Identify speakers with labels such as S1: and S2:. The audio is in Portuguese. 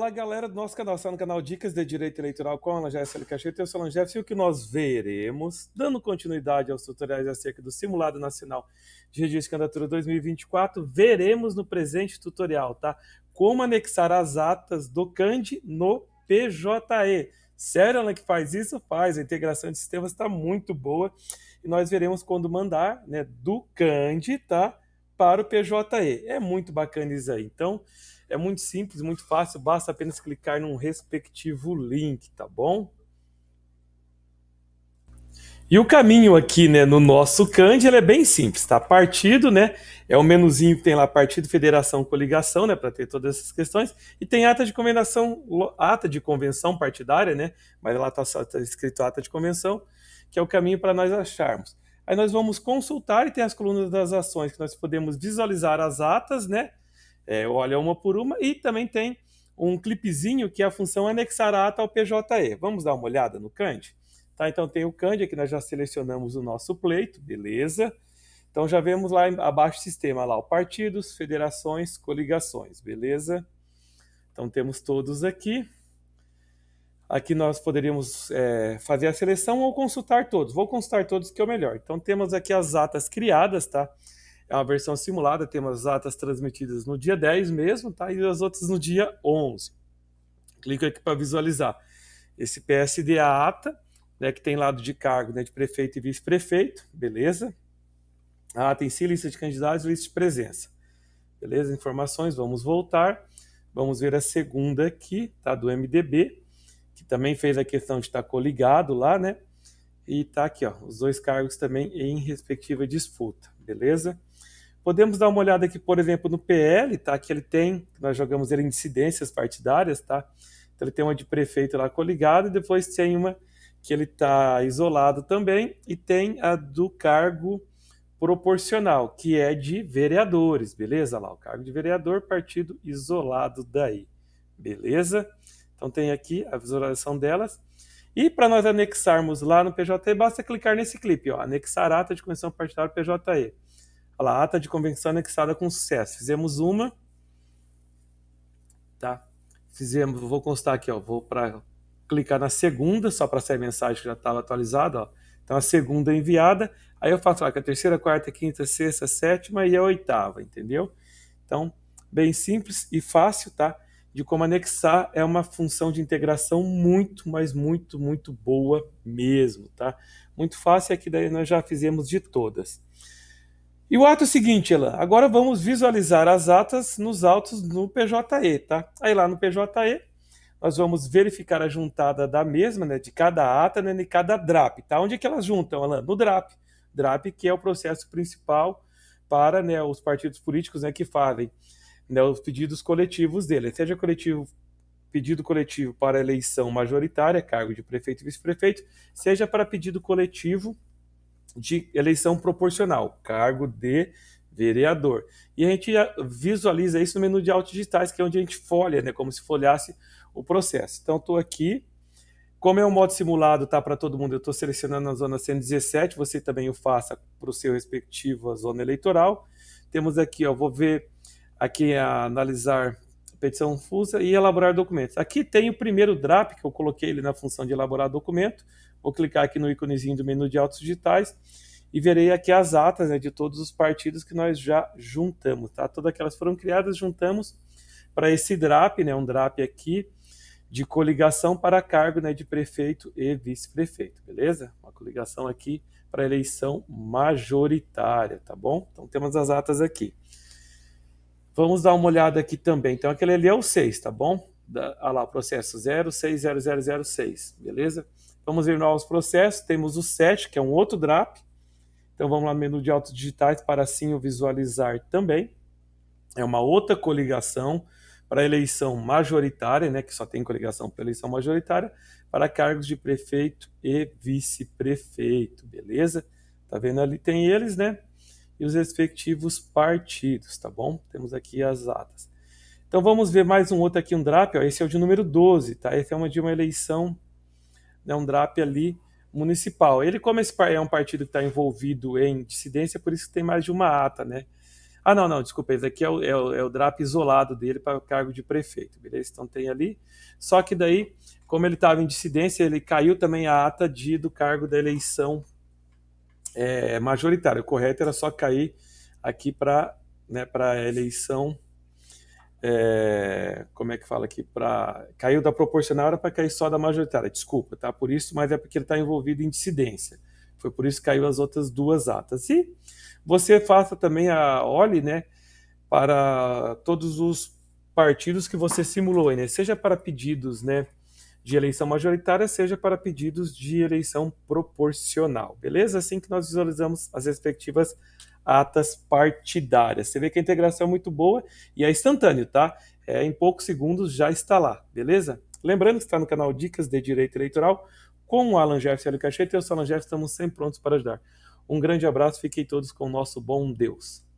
S1: Fala galera do nosso canal, está no canal Dicas de Direito Eleitoral com a Angélica Cacheta e a Angélica e o que nós veremos, dando continuidade aos tutoriais acerca do Simulado Nacional de Registro de Candidatura 2024, veremos no presente tutorial, tá? Como anexar as atas do CAND no PJE. Sério, ela que faz isso? Faz. A integração de sistemas está muito boa e nós veremos quando mandar né, do CAND, tá? Para o PJE. É muito bacana isso aí. Então, é muito simples, muito fácil, basta apenas clicar num respectivo link, tá bom? E o caminho aqui, né, no nosso Cand, ele é bem simples, tá? Partido, né, é o menuzinho que tem lá partido, federação, coligação, né, para ter todas essas questões, e tem ata de convenção, ata de convenção partidária, né, mas lá tá, tá escrito ata de convenção, que é o caminho para nós acharmos. Aí nós vamos consultar e tem as colunas das ações que nós podemos visualizar as atas, né, é, olha uma por uma, e também tem um clipezinho que é a função anexar a ata ao PJE. Vamos dar uma olhada no CAND? Tá, então tem o CAND, aqui nós já selecionamos o nosso pleito, beleza. Então já vemos lá abaixo do sistema, lá, o partidos, federações, coligações, beleza? Então temos todos aqui. Aqui nós poderíamos é, fazer a seleção ou consultar todos. Vou consultar todos que é o melhor. Então temos aqui as atas criadas, tá? é uma versão simulada, temos atas transmitidas no dia 10 mesmo, tá? E as outras no dia 11. Clico aqui para visualizar. Esse PSD a ata, né, que tem lado de cargo né, de prefeito e vice-prefeito, beleza? A ata em si, lista de candidatos lista de presença. Beleza? Informações, vamos voltar. Vamos ver a segunda aqui, tá? Do MDB, que também fez a questão de estar coligado lá, né? E tá aqui, ó, os dois cargos também em respectiva disputa, beleza? Podemos dar uma olhada aqui, por exemplo, no PL, tá? Que ele tem, nós jogamos ele em dissidências partidárias, tá? Então ele tem uma de prefeito lá coligado e depois tem uma que ele está isolado também e tem a do cargo proporcional, que é de vereadores, beleza? Lá, o cargo de vereador, partido isolado daí, beleza? Então tem aqui a visualização delas. E para nós anexarmos lá no PJE, basta clicar nesse clipe, ó, anexar ata de convenção partidária PJE. Olha lá, ata de convenção anexada com sucesso. Fizemos uma. Tá? Fizemos, vou constar aqui, ó, vou para clicar na segunda, só para sair a mensagem que já estava atualizada, ó. Então a segunda é enviada, aí eu faço lá que a terceira, quarta, quinta, sexta, sétima e a oitava, entendeu? Então, bem simples e fácil, tá? De como anexar é uma função de integração muito, mas muito, muito boa mesmo, tá? Muito fácil, aqui daí nós já fizemos de todas. E o ato seguinte, Elan, agora vamos visualizar as atas nos autos no PJE, tá? Aí lá no PJE, nós vamos verificar a juntada da mesma, né, de cada ata, né, de cada DRAP, tá? Onde é que elas juntam, Alan? No DRAP. DRAP, que é o processo principal para né, os partidos políticos né, que fazem né, os pedidos coletivos dele, seja coletivo pedido coletivo para eleição majoritária, cargo de prefeito e vice-prefeito, seja para pedido coletivo de eleição proporcional, cargo de vereador. E a gente visualiza isso no menu de autos digitais, que é onde a gente folha, né, como se folhasse o processo. Então, estou aqui. Como é um modo simulado, tá para todo mundo, eu estou selecionando a zona 117, você também o faça para o seu respectivo zona eleitoral. Temos aqui, ó, vou ver aqui a analisar petição fusa e elaborar documentos. Aqui tem o primeiro DRAP, que eu coloquei ele na função de elaborar documento. Vou clicar aqui no íconezinho do menu de autos digitais e verei aqui as atas né, de todos os partidos que nós já juntamos. Tá? Todas aquelas foram criadas, juntamos para esse DRAP, né, um DRAP aqui de coligação para cargo né, de prefeito e vice-prefeito, beleza? Uma coligação aqui para eleição majoritária, tá bom? Então temos as atas aqui. Vamos dar uma olhada aqui também. Então aquele ali é o 6, tá bom? Da, ah lá, processo 060006, beleza? Vamos ver novos processos. Temos o 7, que é um outro DRAP. Então vamos lá no menu de autos digitais para assim o visualizar também. É uma outra coligação para eleição majoritária, né, que só tem coligação para eleição majoritária, para cargos de prefeito e vice-prefeito, beleza? Tá vendo ali tem eles, né? E os respectivos partidos, tá bom? Temos aqui as atas. Então vamos ver mais um outro aqui, um DRAP, ó, esse é o de número 12, tá? Esse é uma de uma eleição né, um DRAP ali municipal. Ele, como esse é um partido que está envolvido em dissidência, por isso que tem mais de uma ata, né? Ah, não, não, desculpa, esse aqui é o, é o, é o DRAP isolado dele para o cargo de prefeito, beleza? Então tem ali. Só que daí, como ele estava em dissidência, ele caiu também a ata de, do cargo da eleição é, majoritária. O correto era só cair aqui para né, a eleição. É, como é que fala aqui? Pra, caiu da proporcional, era para cair só da majoritária. Desculpa, tá? Por isso, mas é porque ele está envolvido em dissidência. Foi por isso que caiu as outras duas atas. E você faça também a olhe, né, para todos os partidos que você simulou, né, seja para pedidos, né, de eleição majoritária, seja para pedidos de eleição proporcional, beleza? Assim que nós visualizamos as respectivas atas partidárias. Você vê que a integração é muito boa e é instantâneo, tá? É, em poucos segundos já está lá, beleza? Lembrando que está no canal Dicas de Direito Eleitoral com o Alan Jefferson e o Cacheta. Eu sou o Alan Jefferson, estamos sempre prontos para ajudar. Um grande abraço, fiquem todos com o nosso bom Deus.